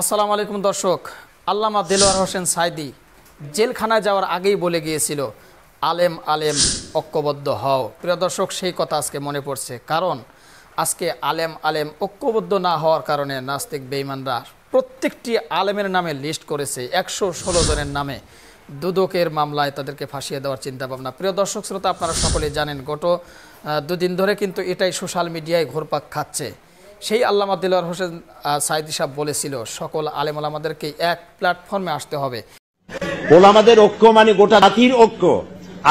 আসসালামু আলাইকুম দর্শক, আল্লামা দেলোয়ার হোসেন সাইদি জেলখানায় যাওয়ার আগেই বলে গিয়েছিল, আলেম আলেম, ঐক্যবদ্ধ হও। প্রিয় দর্শক, সেই কথা আজকে মনে পড়ছে, কারণ আজকে আলেম আলেম, ঐক্যবদ্ধ না হওয়ার কারণে নাস্তিক বেইমানরা প্রত্যেকটি আলেমের নামে লিস্ট করেছে, একশো ষোলো জনের নামে। দুদকের মামলায় তাদেরকে ফাঁসিয়ে দেওয়ার চিন্তা ভাবনা প্রিয় দর্শক, শ্রোতা, আপনারা সকলেই জানেন, গত দুদিন ধরে কিন্তু এটাই সোশ্যাল মিডিয়ায় ঘোরপাক খাচ্ছে। সেই আল্লামা দিলওয়ার হোসেন সাইদি সাহেব বলেছিল, সকল আলেম আলামাদেরকে এক প্ল্যাটফর্মে আসতে হবে। ওলামাদের ঐক্য মানে গোটা জাতির ঐক্য।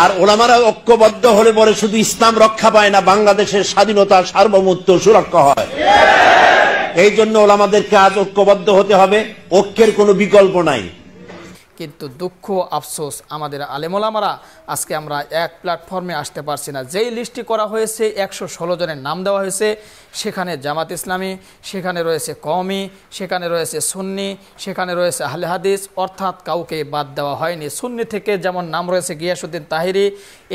আর ওলামারা ঐক্যবদ্ধ হলে পরে শুধু ইসলাম রক্ষা পায় না, বাংলাদেশের স্বাধীনতা সার্বভৌমত্ব সুরক্ষা হয়। এই জন্য ওলামাদেরকে আজ ঐক্যবদ্ধ হতে হবে, ঐক্যের কোনো বিকল্প নাই। কিন্তু দুঃখ আফসোস আমাদের আলেমোলামারা। আজকে আমরা এক প্ল্যাটফর্মে আসতে পারছি না। যেই লিস্টটি করা হয়েছে, একশো ষোলো জনের নাম দেওয়া হয়েছে। সেখানে জামাত ইসলামী, সেখানে রয়েছে কওমি, সেখানে রয়েছে সুন্নি, সেখানে রয়েছে আহলে হাদিস, অর্থাৎ কাউকে বাদ দেওয়া হয়নি। সুন্নি থেকে যেমন নাম রয়েছে গিয়াসুদ্দিন তাহিরি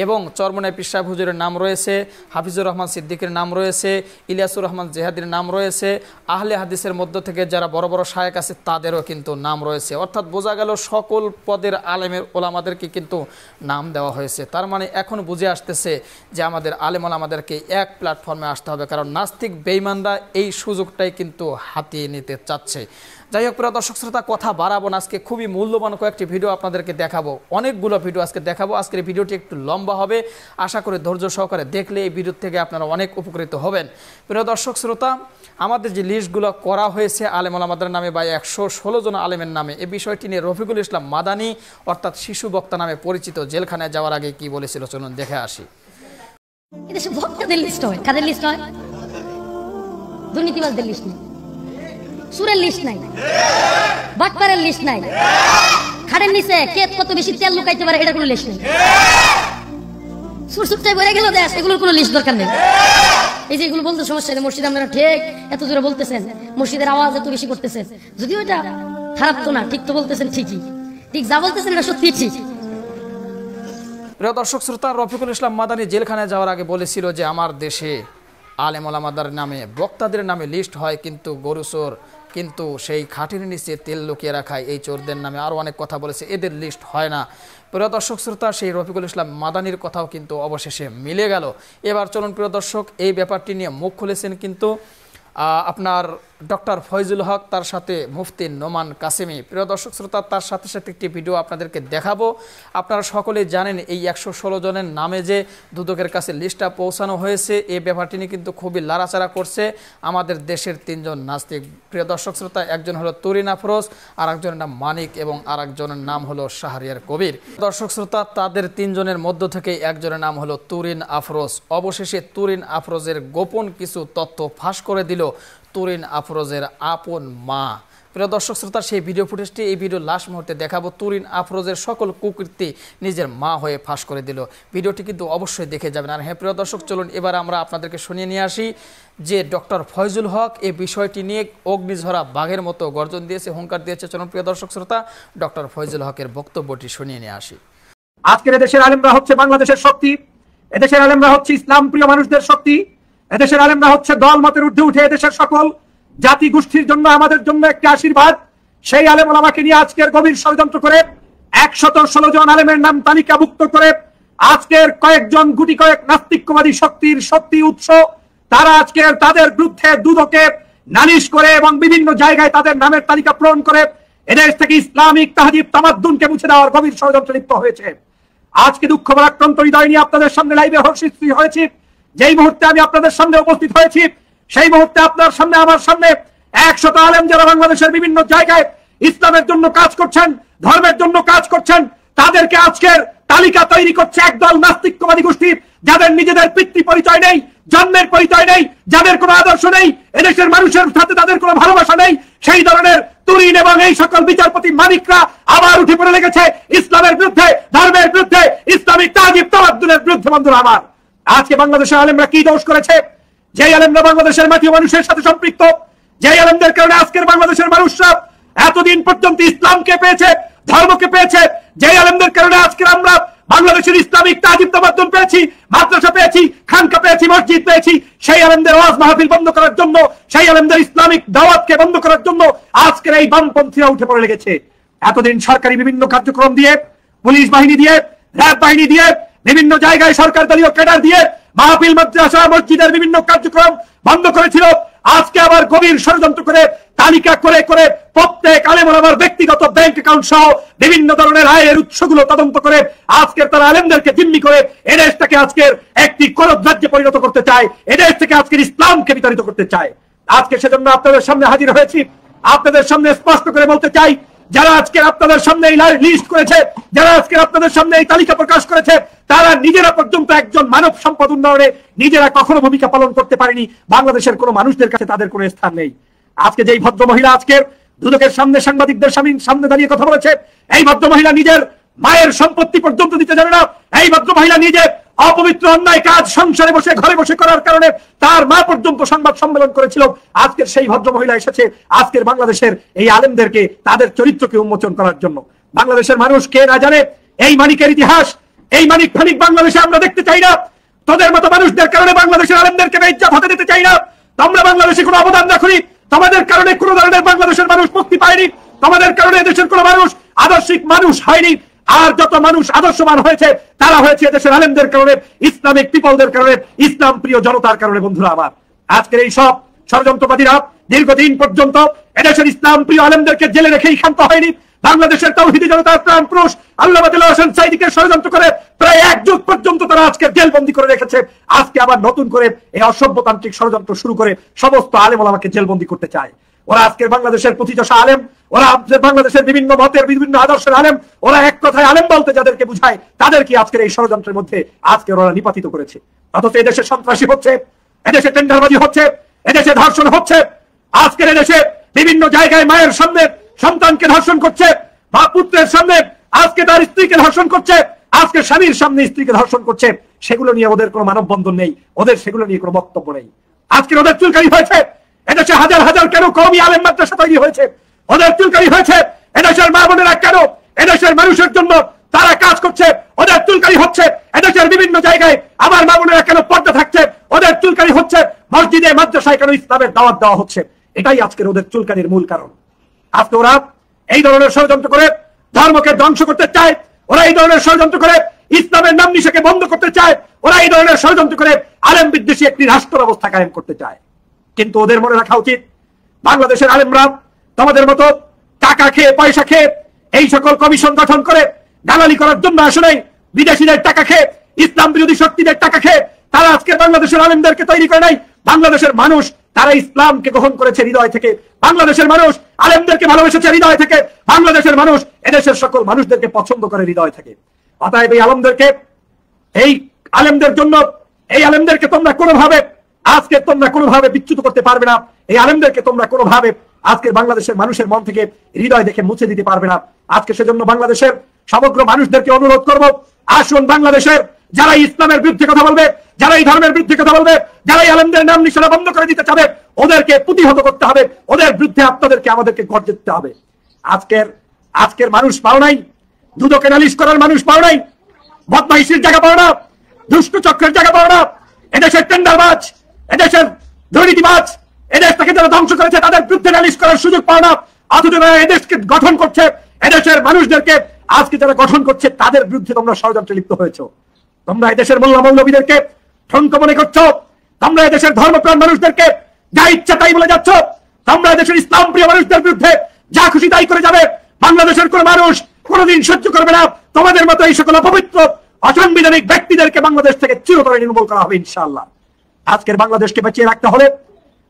এবং চরমনাই পিসাব হুজুরের নাম রয়েছে, হাফিজুর রহমান সিদ্দিকের নাম রয়েছে, ইলিয়াসুর রহমান জেহাদির নাম রয়েছে। আহলে হাদিসের মধ্য থেকে যারা বড় বড় শায়েক আছে, তাদেরও কিন্তু নাম রয়েছে। অর্থাৎ বোঝা গেল সকল পদের আলেমের ওলামাদেরকে কিন্তু নাম দেওয়া হয়েছে। তার মানে এখন বুঝে আসতেছে যে আমাদের আলেম ওলামাদেরকে এক প্ল্যাটফর্মে আসতে হবে, কারণ নাস্তিক বেইমানরা এই সুযোগটাই কিন্তু হাতিয়ে নিতে চাচ্ছে। যাই হোক, প্রিয় দর্শক শ্রোতা, কথা বাড়াবো না। আজকে খুবই মূল্যবান কয়েকটি ভিডিও আপনাদেরকে দেখাবো। অনেকগুলো ভিডিও আজকে দেখাবো। আজকের ভিডিওটি একটু লম্বা হবে। আশা করি ধৈর্য সহকারে দেখলে এই ভিডিও থেকে আপনারা অনেক উপকৃত হবেন। প্রিয় দর্শক শ্রোতা, আমাদের যে লিস্টগুলো করা হয়েছে আলেম আলামাদের নামে বা একশো ষোলো জন আলেমের নামে এই বিষয়টি নিয়ে রফিকুল ইসলাম মাদানি, অর্থাৎ শিশু বক্তা নামে পরিচিত, জেলখানায় যাওয়ার আগে কি বলেছিল চলুন দেখে আসি। এটা কোনো লিস্ট নেই। সুর এগুলোর কোনো লিস্ট দরকার নেই। এই বলতে সমস্যা নেই। এত জোরে আওয়াজ এত বেশি করতেছেন। যদিও এটা খারাপ তো না, ঠিক তো বলতেছেন ঠিকই। ঠিক যা বলতেছেন এটা সত্যি ঠিক। প্রিয় দর্শক, শ্রোতা, রফিকুল ইসলাম মাদানি জেলখানায় যাওয়ার আগে বলেছিল যে আমার দেশে আলেম ওলামাদার নামে, বক্তাদের নামে লিস্ট হয়, কিন্তু গরু চোর, কিন্তু সেই খাটির নিচে তেল লুকিয়ে রাখায় এই চোরদের নামে আরও অনেক কথা বলেছে, এদের লিস্ট হয় না। প্রিয় দর্শক, শ্রোতা, সেই রফিকুল ইসলাম মাদানির কথাও কিন্তু অবশেষে মিলে গেল। এবার চলুন প্রিয় দর্শক, এই ব্যাপারটি নিয়ে মুখ খুলেছেন কিন্তু আপনার ডক্টর ফয়জুল হক তার সাথে মুফতি নোমান কাসেমি। প্রিয় দর্শক শ্রোতা, তার সাথে সাথে একটি ভিডিও আপনাদেরকে দেখাবো। আপনারা সকলেই জানেন এই একশো ষোলো জনের নামে যে দুদকের কাছে লিস্টটা পৌঁছানো হয়েছে, এই ব্যাপারটি নিয়ে কিন্তু খুবই লাড়াচাড়া করছে আমাদের দেশের তিনজন নাস্তিক। প্রিয় দর্শক শ্রোতা, একজন হলো তুরিন আফরোজ আর একজনের নাম মানিক এবং আর একজনের নাম হলো শাহরিয়ার কবির। দর্শক শ্রোতা, তাদের তিনজনের মধ্য থেকে একজনের নাম হলো তুরিন আফরোজ। অবশেষে তুরিন আফরোজের গোপন কিছু তথ্য ফাঁস করে দিল তুরিন আফরোজের আপন মা। প্রিয় দর্শক শ্রোতা, সেই ভিডিও ফুটেজটি এই ভিডিও লাস্ট মুহূর্তে দেখাবো। তুরিন আফরোজের সকল কুকৃতি নিজের মা হয়ে ফাঁস করে দিল। ভিডিওটি কিন্তু অবশ্যই দেখে যাবেন। আর হ্যাঁ প্রিয় দর্শক, চলুন এবার আমরা আপনাদেরকে শুনিয়ে নিয়ে আসি যে ডক্টর ফয়জুল হক এই বিষয়টি নিয়ে অগ্নিঝরা বাঘের মতো গর্জন দিয়েছে, হুঙ্কার দিয়েছে। চলুন, প্রিয় দর্শক শ্রোতা, ডক্টর ফয়জুল হকের বক্তব্যটি শুনিয়ে নিয়ে আসি। আজকের এদেশের আলেমরা হচ্ছে বাংলাদেশের শক্তি। এদেশের আলেমরা হচ্ছে ইসলাম প্রিয় মানুষদের শক্তি। এদেশের আলেমরা হচ্ছে দল মতের ঊর্ধ্বে উঠে এদেশের সকল জাতি গোষ্ঠীর জন্য আমাদের জন্য একটি আশীর্বাদ। সেই আলেম আমাকে নিয়ে আজকের গভীর ষড়যন্ত্র করে একশত ষোলো জন আলেমের নাম তালিকাভুক্ত করে আজকের কয়েকজন গুটি কয়েক নাস্তিকবাদী শক্তির শক্তি উৎস, তারা আজকের তাদের বিরুদ্ধে দুদকে নালিশ করে এবং বিভিন্ন জায়গায় তাদের নামের তালিকা পূরণ করে এদেশ থেকে ইসলামিক তাহাদিব তামাদ্দুনকে মুছে দেওয়ার গভীর ষড়যন্ত্র লিপ্ত হয়েছে। আজকে দুঃখ ভারাক্রান্ত হৃদয় নিয়ে আপনাদের সামনে লাইভে হর্ষিত হয়েছি। যেই মুহূর্তে আমি আপনাদের সামনে উপস্থিত হয়েছি, সেই মুহূর্তে আপনার সামনে, আমার সামনে একশত আলেম যারা বাংলাদেশের বিভিন্ন জায়গায় ইসলামের জন্য কাজ করছেন, ধর্মের জন্য কাজ করছেন, তাদেরকে আজকের তালিকা তৈরি করছে একদল নাস্তিকবাদী গোষ্ঠী, যাদের নিজেদের পিতৃ পরিচয় নেই, জন্মের পরিচয় নেই, যাদের কোনো আদর্শ নেই, এদেশের মানুষের সাথে তাদের কোনো ভালোবাসা নেই, সেই ধরনের তুরিন এবং এই সকল বিচারপতি মালিকরা আবার উঠে পড়ে লেগেছে, ইসলামের বিরুদ্ধে, ধর্মের বিরুদ্ধে, ইসলামিক তাজিব তামাদ্দুনের বিরুদ্ধে, বন্ধুরা আমার। আজকে বাংলাদেশের আলেমরা কি দোষ করেছে? যেই আলেমরা বাংলাদেশের মাটি মানুষের সাথে সম্পৃক্ত, যেই আলেমদের কারণে আজকের বাংলাদেশের মানুষরা এতদিন পর্যন্ত ইসলামকে পেয়েছে, ধর্মকে পেয়েছে, যেই আলেমদের কারণে আজকে আমরা বাংলাদেশের ইসলামিক তাজিব তামাদ্দুন পেয়েছি, মাদ্রাসা পেয়েছি, খানকা পেয়েছি, মসজিদ পেয়েছি, সেই আলেমদের ওয়াজ মাহফিল বন্ধ করার জন্য, সেই আলেমদের ইসলামিক দাওয়াতকে বন্ধ করার জন্য আজকের এই বামপন্থীরা উঠে পড়ে লেগেছে। এতদিন সরকারি বিভিন্ন কার্যক্রম দিয়ে, পুলিশ বাহিনী দিয়ে, র্যাব বাহিনী দিয়ে বিভিন্ন জায়গায় সরকার দলীয় ক্যাডার দিয়ে মাহফিল, মাদ্রাসা, মসজিদের বিভিন্ন কার্যক্রম বন্ধ করেছিল। আজকে আবার গভীর ষড়যন্ত্র করে, তালিকা করে করে প্রত্যেক আলেমার ব্যক্তিগত ব্যাংক অ্যাকাউন্ট সহ বিভিন্ন ধরনের আয়ের উৎসগুলো তদন্ত করে আজকের তারা আলেমদেরকে জিম্মি করে এদেশটাকে আজকের একটি করদ রাজ্যে পরিণত করতে চায়, এদেশ থেকে আজকের ইসলামকে বিতাড়িত করতে চায়। আজকে সেজন্য আপনাদের সামনে হাজির হয়েছি। আপনাদের সামনে স্পষ্ট করে বলতে চাই যারা আজকে আপনাদের সামনে এই লিস্ট করেছে, যারা আজকে আপনাদের সামনে এই তালিকা প্রকাশ করেছে, তারা নিজেরা পর্যন্ত একজন মানব সম্পদ উন্নয়নে নিজেরা কখনো ভূমিকা পালন করতে পারেনি। বাংলাদেশের কোনো মানুষদের কাছে তাদের কোনো স্থান নেই। আজকে যেই ভদ্র মহিলা আজকের দুদকের সামনে সাংবাদিকদের সামনে- সামনে দাঁড়িয়ে কথা বলেছে, এই ভদ্র মহিলা নিজের মায়ের সম্পত্তি পর্যন্ত দিতে জানে না। এই ভদ্র মহিলা নিজে অপবিত্র অন্যায় কাজ সংসারে বসে, ঘরে বসে করার কারণে তার মা পর্যন্ত সংবাদ সম্মেলন করেছিল। আজকের সেই ভদ্র মহিলা এসেছে আজকের বাংলাদেশের এই আলেমদেরকে, তাদের চরিত্রকে উন্মোচন করার জন্য। বাংলাদেশের মানুষ কে না জানে? এই মানিকের ইতিহাস, এই মানিক ফানিক বাংলাদেশে আমরা দেখতে চাই না। তোদের মতো মানুষদের কারণে বাংলাদেশের আলেমদেরকে বেজ্জাত হতে দিতে চাই না। তোমরা বাংলাদেশে কোনো অবদান রাখুনি তোমাদের কারণে কোনো ধরনের বাংলাদেশের মানুষ মুক্তি পায়নি। তোমাদের কারণে দেশের কোনো মানুষ আদর্শিক মানুষ হয়নি। আর যত মানুষ আদর্শবান হয়েছে, তারা হয়েছে দেশের আলেমদের কারণে, ইসলামিক পিপলদের কারণে, ইসলাম প্রিয় জনতার কারণে, বন্ধুরা আমার। আজকের এই সব ষড়যন্ত্রবাদীরা দীর্ঘদিন পর্যন্ত এদেশের ইসলাম প্রিয় আলেমদেরকে জেলে রেখেই ক্ষান্ত হয়নি। বাংলাদেশের তৌহিদি জনতার প্রাণ পুরুষ আল্লাহ সাইদিকে ষড়যন্ত্র করে প্রায় এক যুগ পর্যন্ত তারা আজকে জেলবন্দি করে রেখেছে। আজকে আবার নতুন করে এই অসভ্যতান্ত্রিক ষড়যন্ত্র শুরু করে সমস্ত আলেম আমাকে জেলবন্দি করতে চায়। ওরা আজকের বাংলাদেশের প্রতিযশা আলেম, ওরা বাংলাদেশের বিভিন্ন মতের বিভিন্ন আদর্শের আলেম, ওরা এক কথায় আলেম বলতে যাদেরকে বুঝায়, তাদেরকে আজকের এই ষড়যন্ত্রের মধ্যে আজকে ওরা নিপাতিত করেছে। অথচ এদেশে সন্ত্রাসী হচ্ছে, এদেশে টেন্ডারবাজি হচ্ছে, এদেশে ধর্ষণ হচ্ছে, আজকের এদেশে বিভিন্ন জায়গায় মায়ের সামনে সন্তানকে ধর্ষণ করছে বা পুত্রের সামনে আজকে তার স্ত্রীকে ধর্ষণ করছে, আজকে স্বামীর সামনে স্ত্রীকে ধর্ষণ করছে, সেগুলো নিয়ে ওদের কোনো মানববন্ধন নেই, ওদের সেগুলো নিয়ে কোনো বক্তব্য নেই। আজকে ওদের চুলকারি হয়েছে এদেশে হাজার হাজার কেন কমই আলেম মাদ্রাসা তৈরি হয়েছে? ওদের চুলকারি হয়েছে? এদেশের মা বোনেরা কেন? এদেশের মানুষের জন্য তারা কাজ করছে, ওদের চুলকারি হচ্ছে। এদেশের বিভিন্ন জায়গায় আমার মা বোনেরা কেন পর্দা থাকছে? ওদের চুলকারি হচ্ছে। মসজিদে, মাদ্রাসায় কেন ইসলামের দাওয়াত দেওয়া হচ্ছে? এটাই আজকের ওদের চুলকানির মূল কারণ। আজকে ওরা এই ধরনের ষড়যন্ত্র করে ধর্মকে ধ্বংস করতে চায়। ওরা এই ধরনের ষড়যন্ত্র করে ইসলামের নাম নিশাকে বন্ধ করতে চায়। ওরা এই ধরনের ষড়যন্ত্র করে আলেম বিদ্বেষী একটি রাষ্ট্র ব্যবস্থা কায়েম করতে চায়। কিন্তু ওদের মনে রাখা উচিত, বাংলাদেশের আলেমরা তোমাদের মতো টাকা খেয়ে পয়সা খেয়ে এই সকল কমিশন গঠন করে দালালি করার জন্য আসলে বিদেশিদের টাকা খেয়ে, ইসলাম বিরোধী শক্তিদের টাকা খেয়ে তারা আজকে বাংলাদেশের আলেমদেরকে তৈরি করে নাই, বাংলাদেশের মানুষ তারা ইসলামকে গ্রহণ করেছে হৃদয় থেকে, বাংলাদেশের মানুষ আলেমদেরকে ভালোবেসেছে হৃদয় থেকে, বাংলাদেশের মানুষ এদেশের সকল মানুষদেরকে পছন্দ করে হৃদয় থেকে। অতএব এই আলমদেরকে, এই আলেমদের জন্য, এই আলেমদেরকে তোমরা কোনোভাবে আজকে তোমরা কোনোভাবে বিচ্যুত করতে পারবে না। এই আলেমদেরকে তোমরা কোনোভাবে আজকে বাংলাদেশের মানুষের মন থেকে হৃদয় দেখে মুছে দিতে পারবে না। আজকে সেজন্য বাংলাদেশের সমগ্র মানুষদেরকে অনুরোধ করব, আসুন বাংলাদেশের যারা ইসলামের বিরুদ্ধে কথা বলবে, যারা এই ধর্মের বিরুদ্ধে কথা বলবে, যারা এই আলেমদের নাম নিশানা বন্ধ করে দিতে চাবে, ওদেরকে প্রতিহত করতে হবে, ওদের বিরুদ্ধে আপনাদেরকে আমাদেরকে গড় দিতে হবে। আজকের আজকের মানুষ পাও নাই, দুদকে নালিশ করার মানুষ পাও নাই, বদমাইশির জায়গা পাও না, দুষ্ট চক্রের জায়গা পাও না, এদেশের টেন্ডারবাজ এদেশের দুর্নীতিবাজ যারা ধ্বংস করেছে, তাদের বিরুদ্ধে নালিশ করার সুযোগ না। অথচ এদেশকে গঠন করছে এদেশের মানুষদেরকে আজকে যারা গঠন করছে, তাদের বিরুদ্ধে তোমরা ষড়যন্ত্রে লিপ্ত হয়েছো। তোমরা এদেশের মোল্লা মৌলবীদেরকে ঠনক মনে করছ। তোমরা এদেশের ধর্মপ্রাণ মানুষদেরকে যা ইচ্ছা তাই বলে যাচ্ছ। তোমরা এদেশের ইসলাম প্রিয় মানুষদের বিরুদ্ধে যা খুশি তাই করে যাবে। বাংলাদেশের কোন মানুষ কোনোদিন সহ্য করবে না। তোমাদের মতো এই সকল অপবিত্র, অসাংবিধানিক ব্যক্তিদেরকে বাংলাদেশ থেকে চিরতরে নির্মূল করা হবে ইনশাআল্লাহ। আজকের বাংলাদেশকে বাঁচিয়ে রাখতে হলে,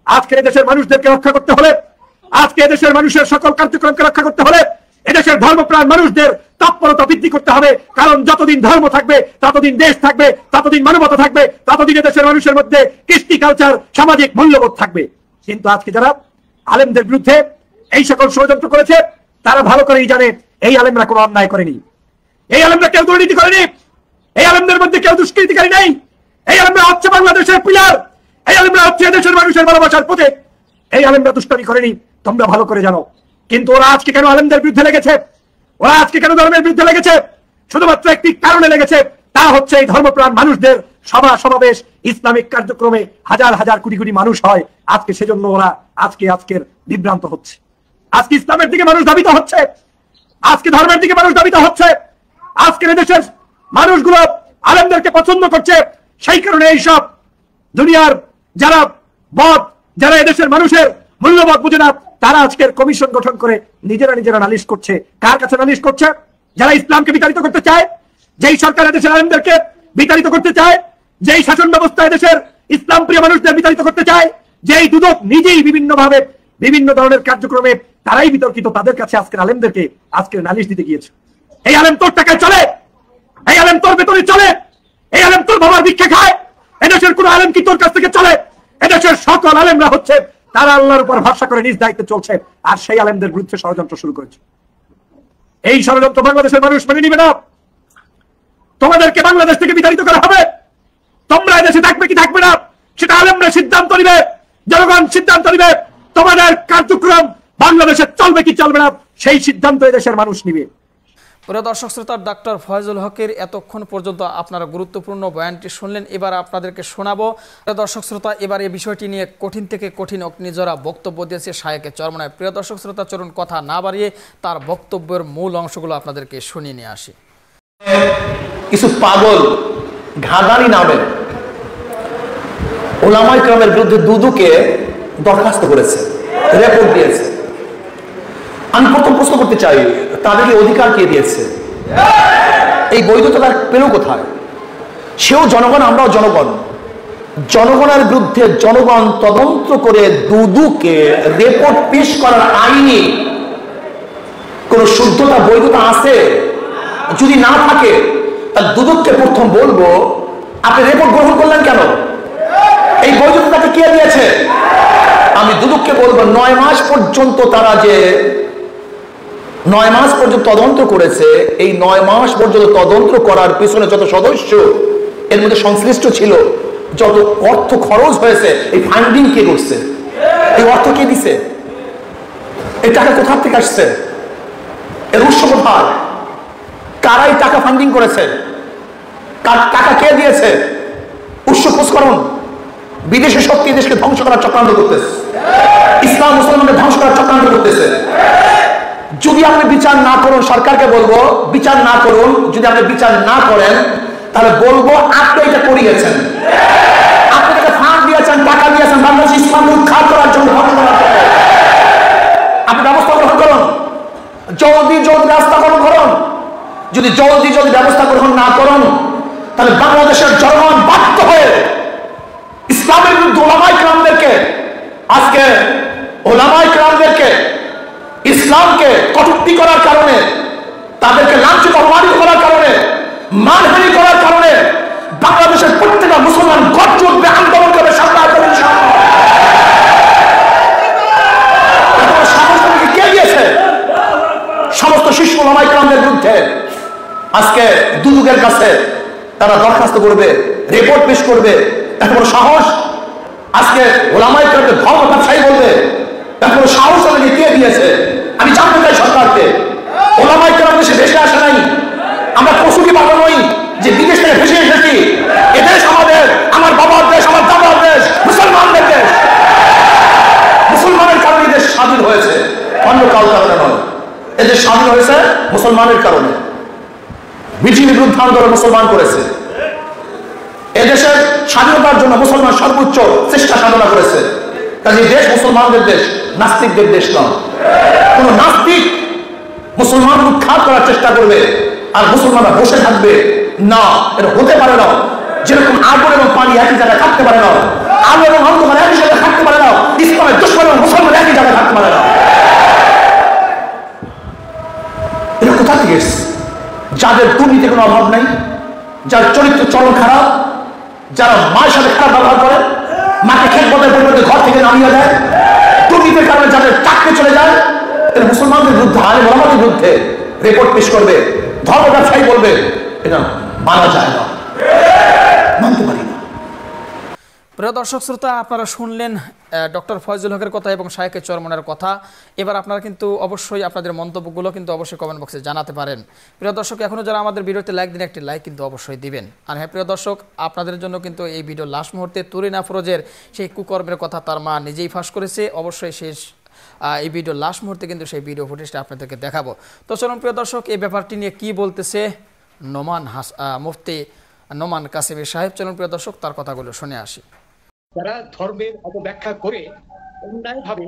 আজকের দেশের মানুষদেরকে রক্ষা করতে হলে, আজকে দেশের মানুষের সকল কার্যক্রমকে রক্ষা করতে হলে, এদেশের ধর্মপ্রাণ মানুষদের তৎপরতা বৃদ্ধি করতে হবে। কারণ যতদিন ধর্ম থাকবে, ততদিন দেশ থাকবে, ততদিন মানবতা থাকবে, ততদিন দেশের মানুষের মধ্যে কৃষ্টি কালচার সামাজিক মূল্যবোধ থাকবে। কিন্তু আজকে যারা আলেমদের বিরুদ্ধে এই সকল ষড়যন্ত্র করেছে, তারা ভালো করেই জানে, এই আলেমরা কোনো অন্যায় করেনি। এই আলেমরা কেউ দুর্নীতি করেনি, এই আলেমদের মধ্যে কেউ দুষ্কৃতিকারী নেই। এই আলেমরা হচ্ছে বাংলাদেশের পিলার। এই আলেমরা হচ্ছে দেশের মানুষের ভালোবাসার প্রতীক এই আলেমরা দুষ্টামি করেনি, তোমরা ভালো করে জানো। কিন্তু ওরা আজকে কেন আলেমদের বিরুদ্ধে লেগেছে? ওরা আজকে কেন ধর্মের বিরুদ্ধে লেগেছে? শুধুমাত্র একটি কারণে লেগেছে, তা হচ্ছে এই ধর্মপ্রাণ মানুষদের সভা সমাবেশ, ইসলামিক কার্যক্রমে হাজার হাজার কোটি কোটি মানুষ হয়। আজকে সেজন্য ওরা আজকে আজকের বিভ্রান্ত হচ্ছে। আজকে ইসলামের দিকে মানুষ দাবিত হচ্ছে। আজকে ধর্মের দিকে মানুষ দাবিত হচ্ছে। আজকের দেশের মানুষগুলো আলেমদেরকে পছন্দ করছে। সেই কারণে এইসব দুনিয়ার যারা বদ যারা এদেশের মানুষের মূল্যবোধ বুঝে না, তারা আজকের কমিশন গঠন করে নিজেরা নিজেরা নালিশ করছে। কার কাছে নালিশ করছে? যারা ইসলামকে বিতাড়িত করতে চায়, যেই সরকার এদেশের আলেমদেরকে বিতাড়িত করতে চায়, যেই শাসন ব্যবস্থা এদেশের ইসলাম প্রিয় মানুষদের বিতাড়িত করতে চায়, যেই দুদক নিজেই বিভিন্ন ভাবে বিভিন্ন ধরনের কার্যক্রমে তারাই বিতর্কিত, তাদের কাছে আজকের আলেমদেরকে আজকের নালিশ দিতে গিয়েছে। এই আলেম তোর টাকায় চলে, এই আলেম তোর বেতনে চলে এই আলেম তোর বাবার ভিক্ষা খায়? এদেশের কোন আলেম কি তোর কাছ থেকে চলে? এদেশের সকল আলেমরা হচ্ছে, তারা আল্লাহর উপর ভরসা করে নিজ দায়িত্বে চলছে, আর সেই আলেমদের বিরুদ্ধে ষড়যন্ত্র শুরু করেছে। এই ষড়যন্ত্র বাংলাদেশের মানুষ মেনে নিবে না। তোমাদেরকে বাংলাদেশ থেকে বিতাড়িত করা হবে। তোমরা এদেশে থাকবে কি থাকবে না, সেটা আলেমরা সিদ্ধান্ত নিবে, জনগণ সিদ্ধান্ত নিবে। তোমাদের কার্যক্রম বাংলাদেশে চলবে কি চলবে না, সেই সিদ্ধান্ত এদেশের মানুষ নিবে। প্রিয় দর্শক শ্রোতা, ডাক্তার ফয়জুল হকের এতক্ষণ পর্যন্ত আপনারা গুরুত্বপূর্ণ বয়ানটি শুনলেন। এবার আপনাদেরকে শোনাবো। প্রিয় দর্শক শ্রোতা, এবার এই বিষয়টি নিয়ে কঠিন থেকে কঠিন অগ্নিজরা বক্তব্য দিয়েছে শায়েকে চরমনায়। প্রিয় দর্শক শ্রোতা চরণ কথা না বাড়িয়ে তার বক্তব্যের মূল অংশগুলো আপনাদেরকে শুনিয়ে নিয়ে আসি। কিছু পাগল ঘাদানি নামে ওলামাই ক্রমের বিরুদ্ধে দুদুকে দরখাস্ত করেছে রেপোর্ট দিয়েছে। আমি প্রথম প্রশ্ন করতে চাই, তাদেরকে অধিকার কে দিয়েছে? এই বৈধতা তার পেল কোথায়? সেও জনগণ, আমরাও জনগণ। জনগণের বিরুদ্ধে জনগণ তদন্ত করে দুদুকে রেপোর্ট পেশ করার আইনি কোন শুদ্ধতা, বৈধতা আছে? যদি না থাকে, তাহলে দুদককে প্রথম বলব, আপনি রেপোর্ট গ্রহণ করলেন কেন? এই বৈধতাকে কে দিয়েছে? আমি দুদুককে বলব, নয় মাস পর্যন্ত তারা যে নয় মাস পর্যন্ত তদন্ত করেছে। এই নয় মাস পর্যন্ত তদন্ত করার পিছনে যত সদস্য, এর মধ্যে সংশ্লিষ্ট ছিল, যত অর্থ খরচ হয়েছে, এই ফান্ডিং কে করছে? এই অর্থ কে দিছে? এই টাকা কোথা থেকে আসছে? এর উৎস কোথায়? কারাই টাকা ফান্ডিং করেছে? কার টাকা কে দিয়েছে? উৎস খোঁজ করুন বিদেশি শক্তি দেশকে ধ্বংস করার চক্রান্ত করতেছে। ইসলাম মুসলমানদের ধ্বংস করার চক্রান্ত করতেছে। যদি আপনি বিচার না করুন, সরকারকে বলব, বিচার না করুন, যদি আপনি বিচার না করেন, তাহলে বলব আপনি এটা করিয়েছেন আপনি তাকে ফান্ড দিয়েছেন, টাকা দিয়েছেন, বাংলাদেশ ইসলাম উৎখাত করার জন্য। আপনি ব্যবস্থা গ্রহণ করুন। জলদি জলদি ব্যবস্থা গ্রহণ করুন। যদি জলদি জলদি ব্যবস্থা গ্রহণ না করুন, তাহলে বাংলাদেশের জনগণ বাধ্য হয়ে ইসলামের বিরুদ্ধে ওলামাই ক্রামদেরকে আজকে ইসলামকে কটুক্তি করার কারণে, তাদেরকে লাঞ্ছিত, অপমানিত করার কারণে, মানহানি করার কারণে বাংলাদেশের প্রত্যেকটা মুসলমান গর্জ উঠবে, আন্দোলন করবে সামনে আন্দোলন কে দিয়েছে? সমস্ত শিশু ওলামাইকরামদের বিরুদ্ধে আজকে দুদুকের কাছে তারা দরখাস্ত করবে, রিপোর্ট পেশ করবে। এত বড় সাহস আজকে ওলামাইকরামকে ধর্ম ব্যবসায়ী বলবে। এত বড় সাহস তাদেরকে কে দিয়েছে? আমি জানতে চাই সরকারকে। ওলামাইকরাম দেশে ভেসে আসে নাই। আমরা পশুটি পাবো নই? যে বিদেশ থেকে ভেসে এসেছি। এদেশ আমাদের, আমার বাবার দেশ, আমার দাদার দেশ, মুসলমানদের দেশ। মুসলমানের কারণে দেশ স্বাধীন হয়েছে। অন্য কারও কারণে নয়। এদের স্বাধীন হয়েছে মুসলমানের কারণে। ব্রিটিশের বিরুদ্ধে আন্দোলন মুসলমান করেছে। এদেশের স্বাধীনতার জন্য মুসলমান সর্বোচ্চ চেষ্টা সাধনা করেছে। কাজে দেশ মুসলমানদের দেশ, নাস্তিকদের দেশ নয়। কোন নাস্তিক মুসলমান উৎখাত করার চেষ্টা করবে আর মুসলমানরা বসে থাকবে, না, এটা হতে পারে না। যেরকম আগুন এবং পানি একই জায়গায় থাকতে পারে না। আলো এবং অন্ধকার একই জায়গায় থাকতে পারে না। ইসলামের দুশ্মন এবং মুসলমান একই জায়গায় থাকতে পারে না। এটা কোথা থেকে এসছে? যাদের দুর্নীতির কোনো অভাব নাই, যার চরিত্র চরম খারাপ, যারা মায়ের সাথে খারাপ ব্যবহার করে, মাকে খেত বদের পরিবর্তে ঘর থেকে নামিয়ে দেয়। দুর্নীতির কারণে যাদের চাকরি চলে যায় তারা মুসলমানদের বিরুদ্ধে আলে মোহাম্মদের বিরুদ্ধে রিপোর্ট পেশ করবে ধর্ম ব্যবসায়ী বলবে, এটা মানা যায় না। মানতে পারি না। প্রিয় দর্শক, শ্রোতা, আপনারা শুনলেন ডক্টর ফয়জুল হকের কথা এবং শাহেকের চরমনের কথা। এবার আপনারা কিন্তু অবশ্যই আপনাদের মন্তব্যগুলো কিন্তু অবশ্যই কমেন্ট বক্সে জানাতে পারেন। প্রিয় দর্শক এখনও যারা আমাদের ভিডিওতে লাইক দিন, একটি লাইক কিন্তু অবশ্যই দিবেন। আর হ্যাঁ প্রিয় দর্শক, আপনাদের জন্য কিন্তু এই ভিডিও লাস্ট মুহূর্তে তুরিন আফরোজের সেই কুকর্মের কথা তার মা নিজেই ফাঁস করেছে। অবশ্যই শেষ এই ভিডিও লাস্ট মুহূর্তে কিন্তু সেই ভিডিও ফুটেজটা আপনাদেরকে দেখাবো তো চলুন প্রিয় দর্শক এই ব্যাপারটি নিয়ে কি বলতেছে নোমান হাস আহ, মুফতি নোমান কাসিমি সাহেব চলুন প্রিয় দর্শক তার কথাগুলো শুনে আসি যারা ধর্মের অপব্যাখ্যা করে অন্যায়ভাবে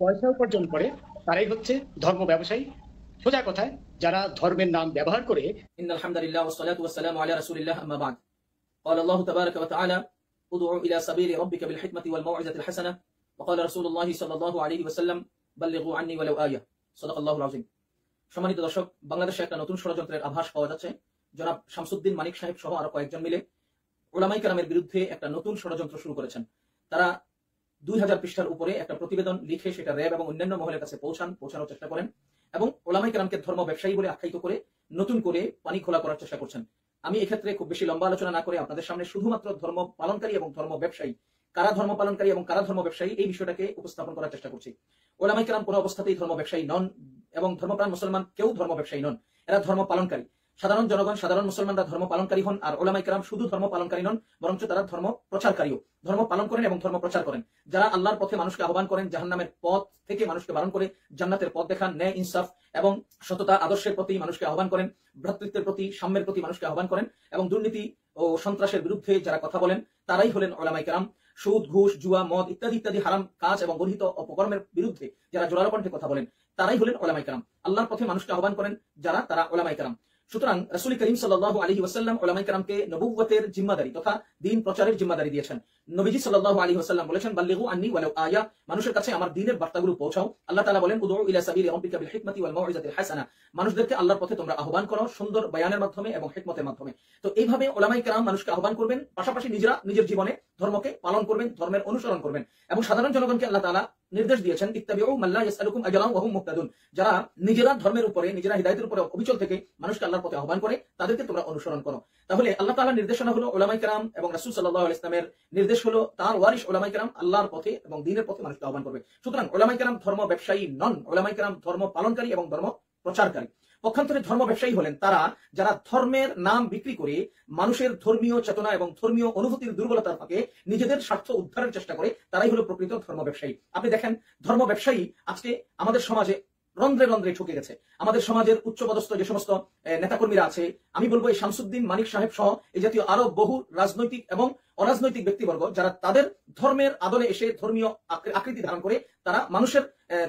পয়সা উপার্জন করে তারাই হচ্ছে ধর্ম ব্যবসায়ী সোজা কথায় যারা ধর্মের নাম ব্যবহার করে إن الحمد لله والصلاة والسلام على رسول الله أما بعد قال الله تبارك وتعالى ادع إلى سبيل ربك بالحكمة والموعظة الحسنة وقال رسول الله صلى الله عليه وسلم بلغوا عني ولو آية صدق الله العظيم সম্মানিত দর্শক বাংলাদেশে একটা নতুন ষড়যন্ত্রের আভাস পাওয়া যাচ্ছে জনাব শামসুদ্দিন মানিক সাহেব সহ আরো কয়েকজন মিলে ওলামাই কালামের বিরুদ্ধে একটা নতুন ষড়যন্ত্র শুরু করেছেন তারা দুই হাজার পৃষ্ঠার উপরে একটা প্রতিবেদন লিখে সেটা র্যাব এবং অন্যান্য মহলের কাছে পৌঁছান পৌঁছানোর চেষ্টা করেন এবং ওলামাই কালামকে ধর্ম ব্যবসায়ী বলে আখ্যায়িত করে নতুন করে পানি খোলা করার চেষ্টা করছেন আমি এক্ষেত্রে খুব বেশি লম্বা আলোচনা না করে আপনাদের সামনে শুধুমাত্র ধর্ম পালনকারী এবং ধর্ম ব্যবসায়ী কারা ধর্ম পালনকারী এবং কারা ধর্ম ব্যবসায়ী, এই বিষয়টাকে উপস্থাপন করার চেষ্টা করছি। ওলামাই কালাম কোনো অবস্থাতেই ধর্ম ব্যবসায়ী নন এবং ধর্মপ্রাণ মুসলমান কেউ ধর্ম ব্যবসায়ী নন। এরা ধর্ম পালনকারী। সাধারণ জনগণ, সাধারণ মুসলমানরা ধর্ম পালনকারী হন আর ওলামাই কালাম শুধু ধর্ম পালনকারী নন, বরঞ্চ তারা ধর্ম প্রচারকারীও। ধর্ম পালন করেন এবং ধর্ম প্রচার করেন। যারা আল্লাহর পথে মানুষকে আহ্বান করেন, জাহান্নামের পথ থেকে মানুষকে বারণ করে, জান্নাতের পথ দেখান, ন্যায়, ইনসাফ এবং সততা, আদর্শের প্রতি মানুষকে আহ্বান করেন, ভ্রাতৃত্বের প্রতি, সাম্যের প্রতি মানুষকে আহ্বান করেন এবং দুর্নীতি ও সন্ত্রাসের বিরুদ্ধে যারা কথা বলেন, তারাই হলেন ওলামাই কালাম সুদ, ঘুষ, জুয়া, মদ ইত্যাদি ইত্যাদি হারাম কাজ এবং গর্হিত অপকর্মের বিরুদ্ধে যারা জোরালো কণ্ঠে কথা বলেন, তারাই হলেন ওলামাই কালাম আল্লাহর পথে মানুষকে আহ্বান করেন যারা তারা ওলামাই কালাম সুতরাং রসুল করিম সাল্লাহ আলহি ওয়াসাল্লাম ওলামাই কালামকে নবুবতের জিম্মাদারি তথা দিন প্রচারের জিম্মাদারি দিয়েছেন। নবীজি সাল্লাহ আলী ওয়াসাল্লাম বলেছেন, বাল্লিগু আন্নি ওয়ালাউ আয়া মানুষের কাছে আমার দিনের বার্তাগুলো পৌঁছাও আল্লাহ তাআলা বলেন, উদউ ইলা সাবিলি রাব্বিকা বিল হিকমাতি ওয়াল মাউইজাতিল হাসানা মানুষদেরকে আল্লাহর পথে তোমরা আহ্বান করো সুন্দর বয়ানের মাধ্যমে এবং হিকমতের মাধ্যমে। তো এইভাবে ওলামাই কেরাম মানুষকে আহ্বান করবেন, পাশাপাশি নিজেরা নিজের জীবনে ধর্মকে পালন করবেন, ধর্মের অনুসরণ করবেন এবং সাধারণ জনগণকে আল্লাহ তাআলা নির্দেশ দিয়েছেন, ইত্তাবিউ মাল্লা ইয়াসআলুকুম আজরান ওয়া হুম মুহতাদুন যারা নিজেরা ধর্মের উপরে, নিজেরা হিদায়াতের উপরে অবিচল থেকে মানুষকে আল্লাহর পথে আহ্বান করে, তাদেরকে তোমরা অনুসরণ করো। তাহলে আল্লাহ তাআলার নির্দেশনা হলো ওলামাই কেরাম এবং রাসূল সাল্লাল্লাহু আলাইহি ইসলামের নির্দেশ হলো, তার ওয়ারিশ ওলামাই কেরাম আল্লাহর পথে এবং দ্বীনের পথে মানুষকে আহ্বান করবে। সুতরাং ওলামাই কেরাম ধর্ম ব্যবসায়ী নন, ওলামাই কেরাম ধর্ম পালনকারী এবং ধর্ম প্রচারকারী। পক্ষান্তরে ধর্ম ব্যবসায়ী হলেন তারা যারা ধর্মের নাম বিক্রি করে মানুষের ধর্মীয় চেতনা এবং ধর্মীয় অনুভূতির দুর্বলতার ফাঁকে নিজেদের স্বার্থ উদ্ধারের চেষ্টা করে, তারাই হলো প্রকৃত ধর্ম ব্যবসায়ী। আপনি দেখেন, ধর্ম ব্যবসায়ী আজকে আমাদের সমাজে রন্ধ্রে রন্ধ্রে ঠুকে গেছে। আমাদের সমাজের উচ্চপদস্থ যে সমস্ত নেতাকর্মীরা আছে, আমি বলব এই শামসুদ্দিন মানিক সাহেব সহ এই জাতীয় আরও বহু রাজনৈতিক এবং অরাজনৈতিক ব্যক্তিবর্গ যারা তাদের ধর্মের আদলে এসে ধর্মীয় আকৃতি ধারণ করে তারা মানুষের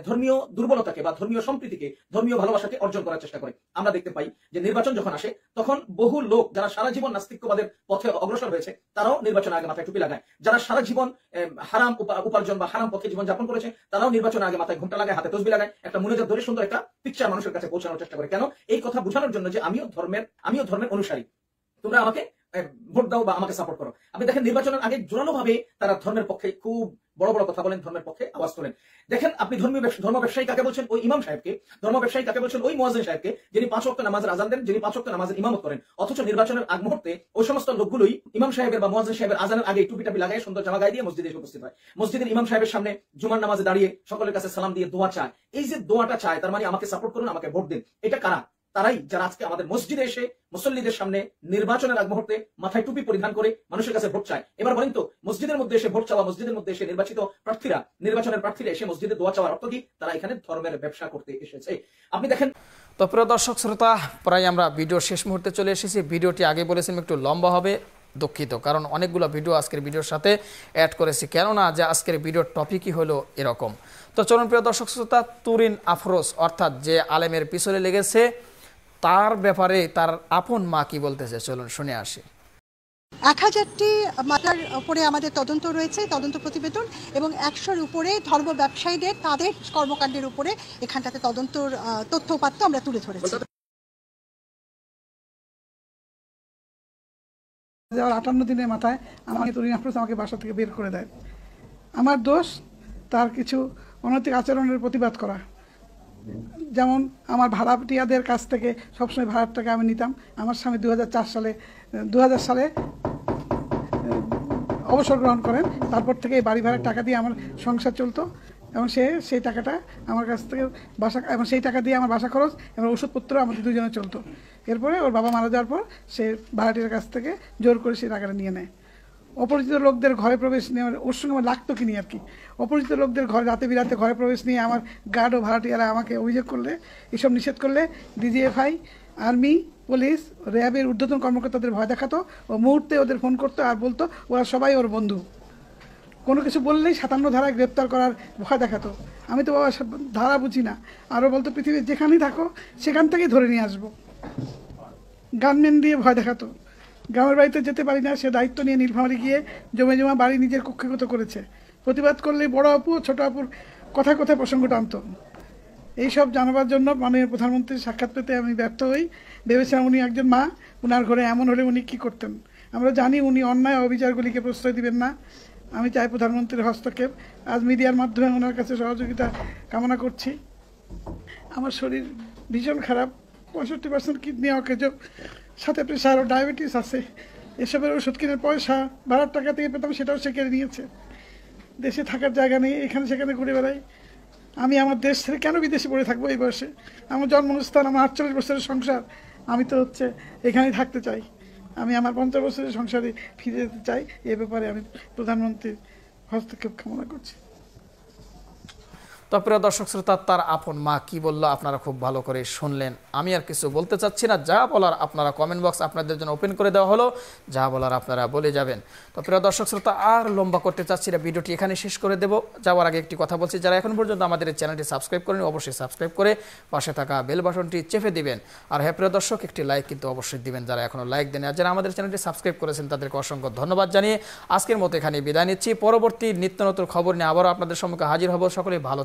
ধর্মীয় দুর্বলতাকে বা ধর্মীয় সম্প্রীতিকে, ধর্মীয় ভালোবাসাকে অর্জন করার চেষ্টা করে। আমরা দেখতে পাই যে নির্বাচন যখন আসে, তখন বহু লোক যারা সারা জীবন নাস্তিক্যবাদের পথে অগ্রসর হয়েছে, তারাও নির্বাচনের আগে মাথায় টুপি লাগায়। যারা সারা জীবন হারাম উপা- উপার্জন বা হারাম পথে জীবন যাপন করেছে, তারাও নির্বাচনের আগে মাথায় ঘুমটা লাগায়, হাতে তসবি লাগায়, একটা মনোযোগ ধরে সুন্দর একটা পিকচার মানুষের কাছে পৌঁছানোর চেষ্টা করে। কেন? এই কথা বোঝানোর জন্য যে আমিও ধর্মের আমিও ধর্মের অনুসারী। তোমরা আমাকে ভোট দাও বা আমাকে সাপোর্ট করো। আপনি দেখেন নির্বাচনের আগে জোরালো ভাবে তারা ধর্মের পক্ষে খুব বড় বড় কথা বলেন, ধর্মের পক্ষে আওয়াজ তোলেন। দেখেন আপনি ধর্মীয় ধর্ম ব্যবসায়ী কাকে বলছেন? ওই ইমাম সাহেবকে। ধর্ম ব্যবসায়ী কাকে বলছেন? ওই মোয়াজিন সাহেবকে, যিনি পাঁচ ওয়াক্ত নামাজের আজান দেন, যিনি পাঁচ ওয়াক্ত নামাজের ইমামত করেন। অথচ নির্বাচনের আগ মুহূর্তে ওই সমস্ত লোকগুলোই ইমাম সাহেবের বা মোয়াজিন সাহেবের আজানের আগে টুপি টাপি লাগায় সুন্দর জামা গায়ে দিয়ে মসজিদে এসে উপস্থিত হয়। মসজিদের ইমাম সাহেবের সামনে জুমার নামাজে দাঁড়িয়ে সকলের কাছে সালাম দিয়ে দোয়া চায়। এই যে দোয়াটা চায়, তার মানে আমাকে সাপোর্ট করুন, আমাকে ভোট দিন। এটা কারা? তারাই যারা আজকে আমাদের মসজিদে এসে মুসল্লিদের সামনে নির্বাচনের আগ মুহূর্তে মাথায় টুপি পরিধান করে মানুষের কাছে ভোট চায়। এবার বলেন তো, মসজিদের মধ্যে এসে ভোট চাওয়া, মসজিদের মধ্যে এসে নির্বাচিত প্রার্থীরা, নির্বাচনের প্রার্থীরা এসে মসজিদে দোয়া চাওয়ার অর্থ কি? তারা এখানে ধর্মের ব্যবসা করতে এসেছে। আপনি দেখেন তো প্রিয় দর্শক, শ্রোতা, প্রায় আমরা ভিডিওর শেষ মুহূর্তে চলে এসেছি। ভিডিওটি আগে বলেছিলাম একটু লম্বা হবে, দুঃখিত, কারণ অনেকগুলো ভিডিও আজকের ভিডিওর সাথে অ্যাড করেছি। কেননা যে আজকের ভিডিওর টপিকই হলো এরকম। তো চলুন প্রিয় দর্শক, শ্রোতা, তুরিন আফরোজ, অর্থাৎ যে আলেমের পিছনে লেগেছে তার ব্যাপারে তার আপন মা কি বলতেছে? চলুন শুনে আসি। এক হাজারটি মামলার উপরে আমাদের তদন্ত রয়েছে তদন্ত প্রতিবেদন এবং একশোর উপরে ধর্ম ব্যবসায়ীদের তাদের কর্মকাণ্ডের উপরে এখানটাতে তদন্তর তথ্য উপাত্ত আমরা তুলে ধরেছি। যাওয়ার আটান্ন দিনের মাথায় আমাকে তরুণ আফরোজ আমাকে বাসা থেকে বের করে দেয়। আমার দোষ তার কিছু অনৈতিক আচরণের প্রতিবাদ করা। যেমন আমার ভাড়াটিয়াদের কাছ থেকে সবসময় ভাড়ার টাকা আমি নিতাম। আমার স্বামী দু হাজার চার সালে দু হাজার সালে অবসর গ্রহণ করেন। তারপর থেকে এই বাড়ি ভাড়ার টাকা দিয়ে আমার সংসার চলতো এবং সে সেই টাকাটা আমার কাছ থেকে বাসা, এবং সেই টাকা দিয়ে আমার বাসা খরচ এবং ওষুধপত্র আমাদের দুজনে চলতো। এরপরে ওর বাবা মারা যাওয়ার পর সে ভাড়াটির কাছ থেকে জোর করে সেই টাকাটা নিয়ে নেয়। অপরিচিত লোকদের ঘরে প্রবেশ নিয়ে আমার- ওর সঙ্গে আমার লাগতো কিনি আর কি? অপরিচিত লোকদের ঘরে, রাতে বিরাতে ঘরে প্রবেশ নিয়ে আমার গার্ড ও ভাড়াটিয়ারা আমাকে অভিযোগ করলে, এসব নিষেধ করলে ডিজিএফআই আর্মি, পুলিশ, র্যাবের ঊর্ধ্বতন কর্মকর্তাদের ভয় দেখাতো ও মুহূর্তে ওদের ফোন করতো আর বলতো, ওরা সবাই ওর বন্ধু। কোনো কিছু বললেই সাতান্ন ধারায় গ্রেপ্তার করার ভয় দেখাতো। আমি তো বাবা ধারা বুঝি না। আরও বলতো, পৃথিবীর যেখানেই থাকো, সেখান থেকেই ধরে নিয়ে আসব। গানম্যান দিয়ে ভয় দেখাতো। গ্রামের বাড়িতে যেতে পারি না, সে দায়িত্ব নিয়ে নীলফামারি গিয়ে জমে জমা বাড়ি নিজের কক্ষগত করেছে। প্রতিবাদ করলে বড় আপু ও ছোট আপুর কথায় কথায় প্রসঙ্গ টানতো এইসব জানাবার জন্য মাননীয় প্রধানমন্ত্রীর সাক্ষাৎ পেতে আমি ব্যর্থ হই। ভেবেছিলাম উনি একজন মা, উনার ঘরে এমন হলে উনি কী করতেন? আমরা জানি উনি অন্যায় অবিচারগুলিকে প্রশ্রয় দিবেন না। আমি চাই প্রধানমন্ত্রীর হস্তক্ষেপ। আজ মিডিয়ার মাধ্যমে ওনার কাছে সহযোগিতা কামনা করছি। আমার শরীর ভীষণ খারাপ। পঁয়ষট্টি পার্সেন্ট কিডনি অকেজ। সাথে প্রেশার ও ডায়াবেটিস আছে। এসবের ওষুধ কেনার পয়সা ভাড়ার টাকা থেকে পেতাম সেটাও সে কেড়ে নিয়েছে। দেশে থাকার জায়গা নেই, এখানে সেখানে ঘুরে বেড়াই। আমি আমার দেশ ছেড়ে কেন বিদেশে পড়ে থাকব এই বয়সে? আমার জন্মস্থান, আমার আটচল্লিশ বছরের সংসার, আমি তো হচ্ছে এখানেই থাকতে চাই। আমি আমার পঞ্চাশ বছরের সংসারে ফিরে যেতে চাই, এ ব্যাপারে আমি প্রধানমন্ত্রীর হস্তক্ষেপ কামনা করছি। তো প্রিয় দর্শক শ্রোতা, তার আপন মা কি বলল আপনারা খুব ভালো করে শুনলেন। আমি আর কিছু বলতে চাচ্ছি না, যা বলার আপনারা কমেন্ট বক্স আপনাদের জন্য ওপেন করে দেওয়া হলো, যা বলার আপনারা বলে যাবেন। তো প্রিয় দর্শক শ্রোতা, আর লম্বা করতে চাচ্ছি না, ভিডিওটি এখানে শেষ করে দেবো। যাওয়ার আগে একটি কথা বলছি, যারা এখন পর্যন্ত আমাদের চ্যানেলটি সাবস্ক্রাইব করেন অবশ্যই সাবস্ক্রাইব করে পাশে থাকা বেল বাটনটি চেপে দিবেন। আর হ্যাঁ প্রিয় দর্শক, একটি লাইক কিন্তু অবশ্যই দিবেন, যারা এখনও লাইক দেন আর যারা আমাদের চ্যানেলটি সাবস্ক্রাইব করেছেন, তাদেরকে অসংখ্য ধন্যবাদ জানিয়ে আজকের মতো এখানে বিদায় নিচ্ছি। পরবর্তী নিত্য নতুন খবর নিয়ে আবারও আপনাদের সম্মুখে হাজির হব। সকলে ভালো